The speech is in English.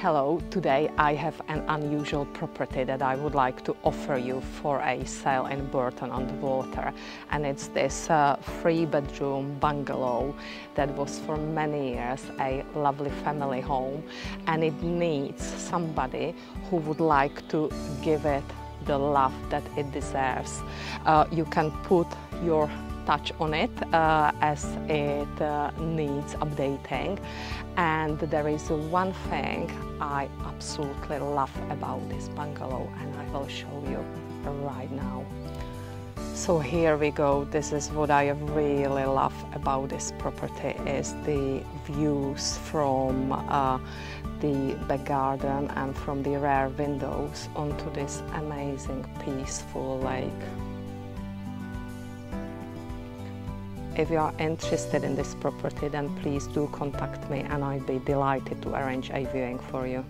Hello, today I have an unusual property that I would like to offer you for a sale in Bourton on the Water and it's this uh, three bedroom bungalow that was for many years a lovely family home and it needs somebody who would like to give it the love that it deserves. Uh, you can put your touch on it uh, as it uh, needs updating. And there is one thing I absolutely love about this bungalow and I will show you right now. So here we go. This is what I really love about this property is the views from uh, the back garden and from the rear windows onto this amazing peaceful lake. If you are interested in this property, then please do contact me and I'd be delighted to arrange a viewing for you.